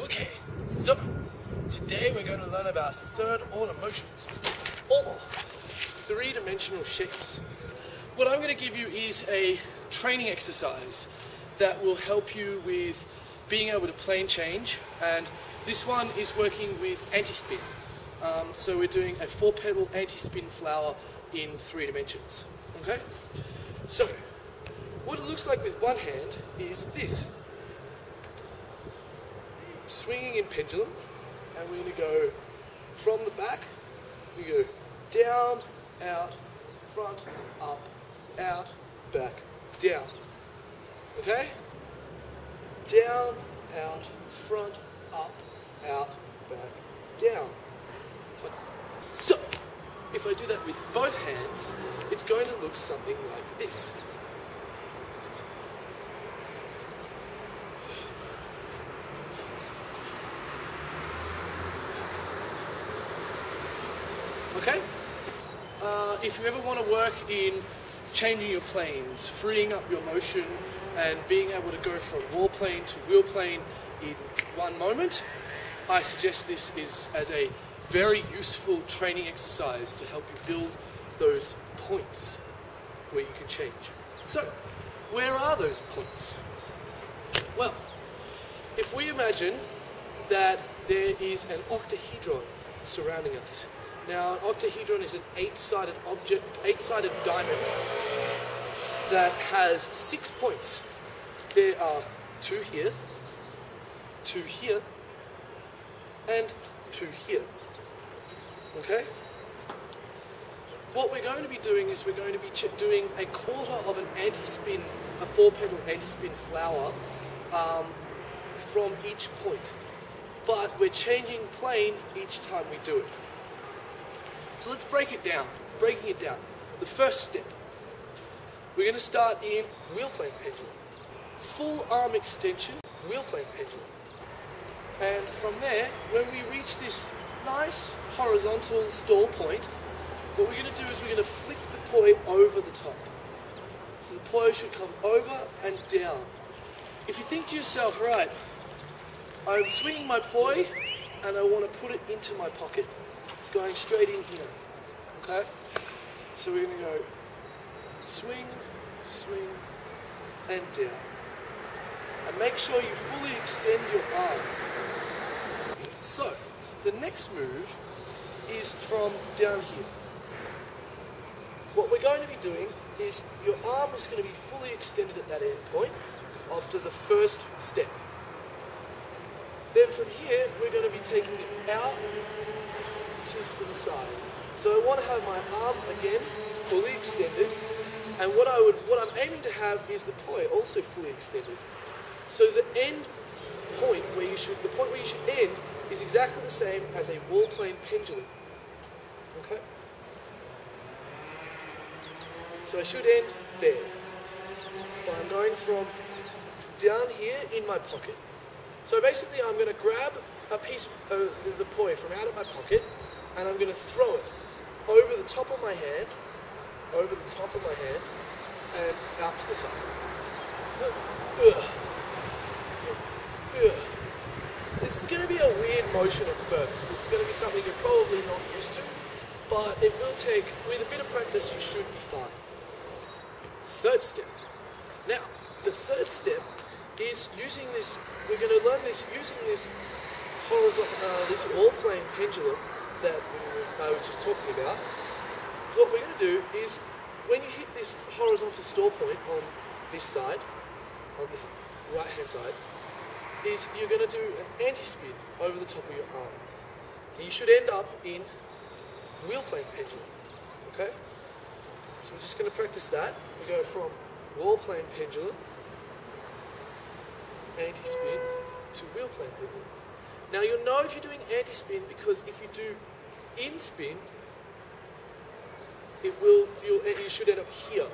Okay, so today we're going to learn about third order motions or three dimensional shapes. What I'm going to give you is a training exercise that will help you with being able to plane change and this one is working with anti-spin. Um, so we're doing a four petal anti-spin flower in three dimensions. Okay? So, what it looks like with one hand is this swinging in pendulum, and we're going to go from the back, we go down, out, front, up, out, back, down. Okay? Down, out, front, up, out, back, down. So, if I do that with both hands, it's going to look something like this. Okay? If you ever want to work in changing your planes, freeing up your motion, and being able to go from wall plane to wheel plane in one moment, I suggest this is as a very useful training exercise to help you build those points where you can change. So, where are those points? Well, if we imagine that there is an octahedron surrounding us. Now, an octahedron is an eight-sided object, eight-sided diamond that has six points. There are two here, two here, and two here. Okay? What we're going to be doing is we're going to be doing a quarter of an anti-spin, a four-petal anti-spin flower um, from each point. But we're changing plane each time we do it. So let's break it down. Breaking it down. The first step. We're going to start in wheel plane pendulum. Full arm extension, wheel plane pendulum. And from there, when we reach this nice horizontal stall point, what we're going to do is we're going to flick the poi over the top. So the poi should come over and down. If you think to yourself, right, I'm swinging my poi and I want to put it into my pocket, it's going straight in here. Okay? So we're going to go swing, swing, and down. And make sure you fully extend your arm. So, the next move is from down here. What we're going to be doing is your arm is going to be fully extended at that end point after the first step. Then from here, we're going to be taking it out to the side. So I want to have my arm again fully extended, and what I would, what I'm aiming to have is the poi also fully extended. So the end point where you should, the point where you should end is exactly the same as a wall plane pendulum. Okay? So I should end there. But I'm going from down here in my pocket. So basically I'm going to grab a piece of uh, the, the poi from out of my pocket and I'm going to throw it over the top of my head, over the top of my head, and out to the side. This is going to be a weird motion at first. It's going to be something you're probably not used to, but it will take, with a bit of practice, you should be fine. Third step. Now, the third step is using this, we're going to learn this using this horizontal, uh, this wall plane pendulum that I was just talking about. What we're going to do is when you hit this horizontal stall point on this side, on this right hand side, is you're going to do an anti-spin over the top of your arm. And you should end up in wheel plane pendulum. Okay? So we're just going to practice that. We go from wall plane pendulum, anti-spin, to wheel plane pendulum. Now you'll know if you're doing anti-spin because if you do in-spin, it will you'll, you should end up here.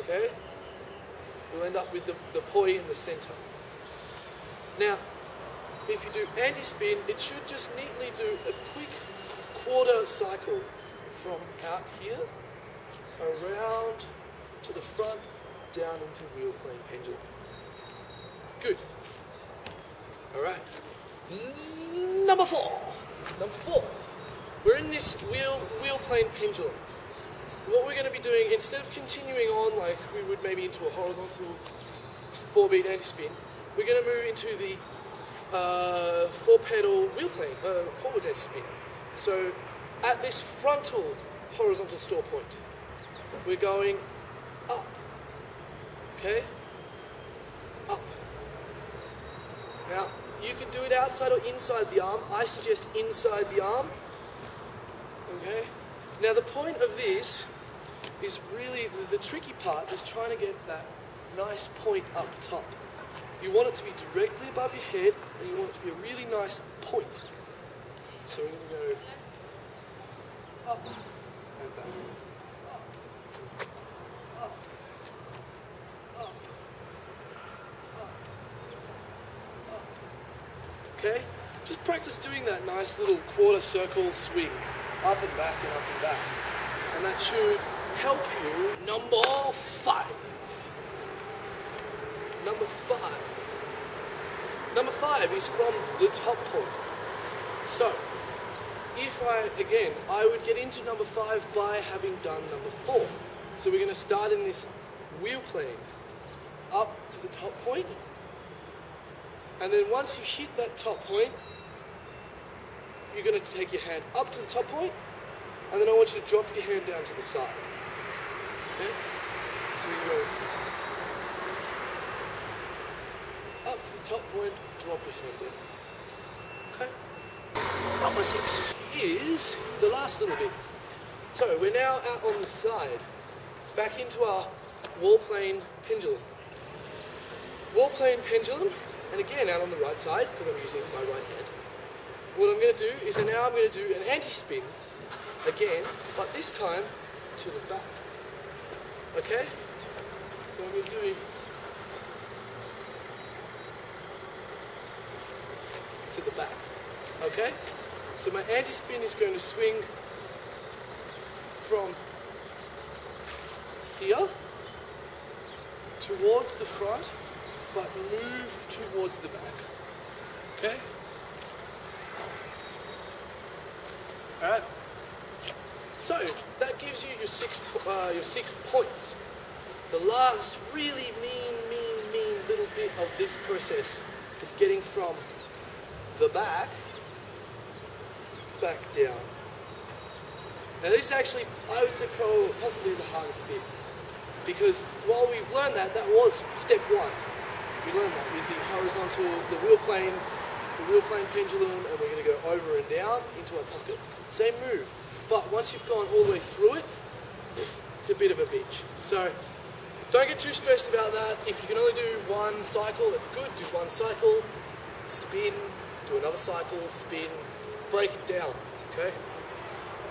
Okay? You'll end up with the, the poi in the center. Now, if you do anti-spin, it should just neatly do a quick quarter cycle from out here, around to the front, down into wheel plane pendulum. Good. All right. Number four. Number four. We're in this wheel wheel plane pendulum. What we're going to be doing, instead of continuing on like we would maybe into a horizontal four beat anti spin, we're going to move into the uh, four petal wheel plane, uh, forwards anti spin. So at this frontal horizontal stall point, we're going up. Okay? Up. Now, you can do it outside or inside the arm. I suggest inside the arm. Okay? Now, the point of this is really the, the tricky part is trying to get that nice point up top. You want it to be directly above your head, and you want it to be a really nice point. So we're going to go up and back. Up, up, up, up, up. Okay? Just practice doing that nice little quarter circle swing, up and back and up and back. And that should help you. Number five. Number five. Number five is from the top point. So, if I, again, I would get into number five by having done number four. So we're going to start in this wheel plane up to the top point. And then once you hit that top point, you're going to take your hand up to the top point, and then I want you to drop your hand down to the side. Okay? So we go up to the top point, drop your hand down. Okay? Number six is the last little bit. So we're now out on the side, back into our wall plane pendulum. Wall plane pendulum, and again out on the right side, because I'm using my right hand. What I'm going to do is now I'm going to do an anti-spin again, but this time to the back. Okay? So I'm going to do it to the back. Okay? So my anti-spin is going to swing from here towards the front, but move towards the back. Okay? Alright? So that gives you your six uh, your six points. The last really mean, mean, mean little bit of this process is getting from the back back down. Now this is actually, I would say, probably possibly the hardest bit because while we've learned that, that was step one. We learn that with the horizontal, the wheel plane, the wheel plane pendulum, and we're going to go over and down into our pocket. Same move. But once you've gone all the way through it, it's a bit of a bitch. So don't get too stressed about that. If you can only do one cycle, that's good. Do one cycle, spin, do another cycle, spin, break it down. Okay.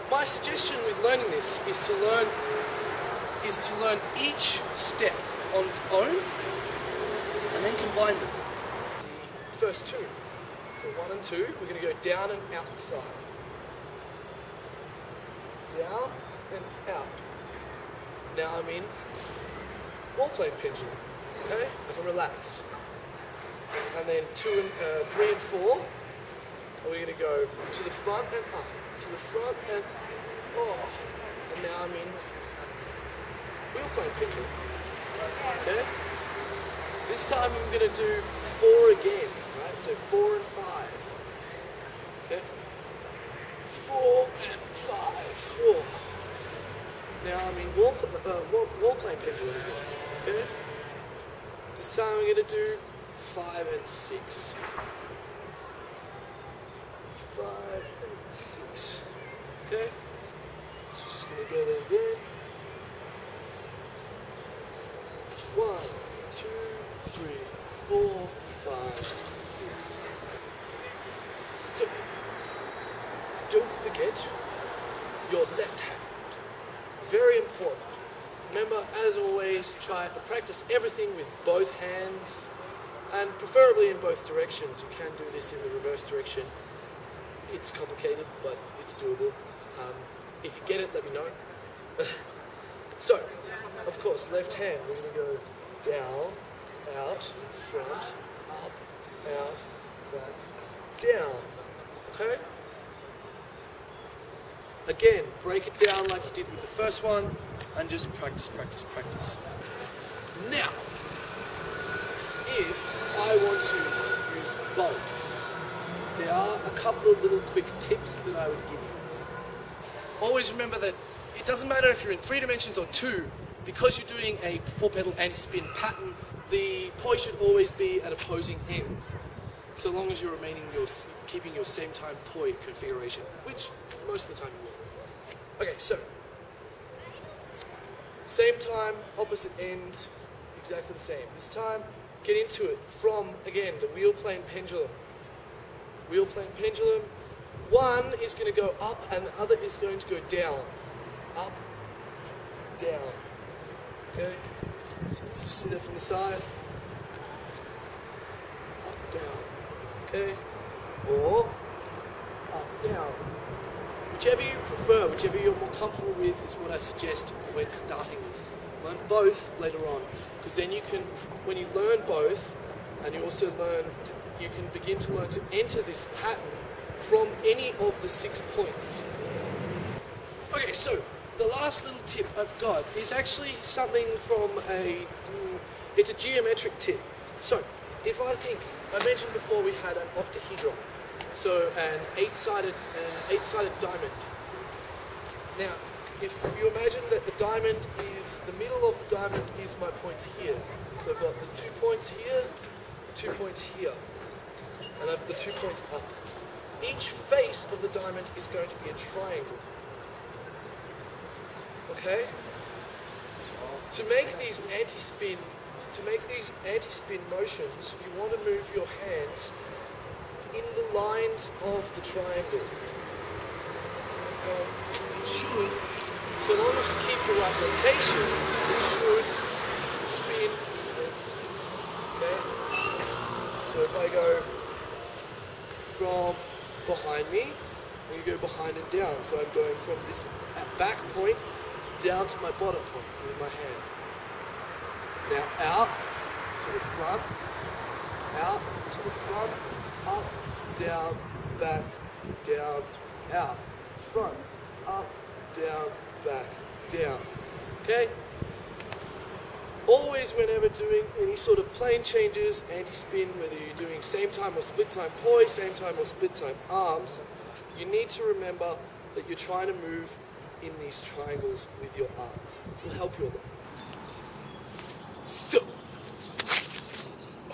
My suggestion with learning this is to learn is to learn each step on its own combine them. The first two. So one and two, we're going to go down and out the side down and out. Now I'm in wall plane pendulum. Okay, I can relax. And then two and uh, three and four, we're going to go to the front and up, to the front and oh, and now I'm in wheel plane pendulum. Okay. This time I'm going to do four again, right? So four and five. Okay four and five. Whoa. Now I'm in wall, uh, wall, wall plane pendulum again. Okay? This time I'm going to do five and six. Five and six. Okay? So just going to go there again. One, two, three, four, five, six. So, don't forget your left hand. Very important. Remember, as always, try to practice everything with both hands and preferably in both directions. You can do this in the reverse direction. It's complicated, but it's doable. Um, if you get it, let me know. so, of course, left hand, we're going to go down, out, front, up, out, back, down. Okay? Again, break it down like you did with the first one and just practice, practice, practice. Now, if I want to use both, there are a couple of little quick tips that I would give you. Always remember that it doesn't matter if you're in three dimensions or two, because you're doing a four petal anti-spin pattern, the poi should always be at opposing ends, so long as you're remaining your, keeping your same time poi configuration, which most of the time you will. Okay, so same time, opposite ends, exactly the same. This time, get into it from, again, the wheel plane pendulum. Wheel plane pendulum. One is going to go up and the other is going to go down. Up, down. Okay? So let's just see that from the side. Up, down. Okay? Or up, down. Whichever you prefer, whichever you're more comfortable with, is what I suggest when starting this. Learn both later on, because then you can, when you learn both, and you also learn, you can begin to learn to enter this pattern from any of the six points. Okay, so the last little tip I've got is actually something from a, mm, it's a geometric tip. So, if I think, I mentioned before we had an octahedron, so an eight-sided, an eight-sided diamond. Now, if you imagine that the diamond is, the middle of the diamond is my points here. So I've got the two points here, two points here, and I've the two points up. Each face of the diamond is going to be a triangle. Okay? To make these anti-spin, to make these anti-spin motions, you want to move your hands in the lines of the triangle. Um, should, so long as you keep the right rotation, it should spin. Okay? So if I go from behind me, I'm going to go behind and down. So I'm going from this back point down to my bottom point with my hand. Now out to the front, out to the front, up, down, back, down, out, front, up, down, back, down. Okay? Always, whenever doing any sort of plane changes, anti-spin, whether you're doing same time or split time poi, same time or split time arms, you need to remember that you're trying to move in these triangles with your arms. It will help you a lot.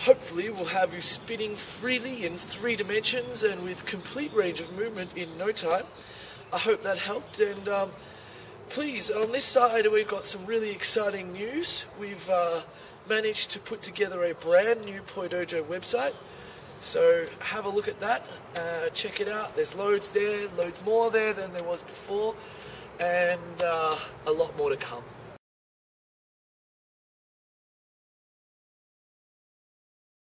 Hopefully we'll have you spinning freely in three dimensions and with complete range of movement in no time. I hope that helped and um, please, on this side we've got some really exciting news. We've uh, managed to put together a brand new Poi Dojo website. So have a look at that, uh, check it out. There's loads there, loads more there than there was before, and uh, a lot more to come.